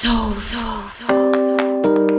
Soul. Soul. soul.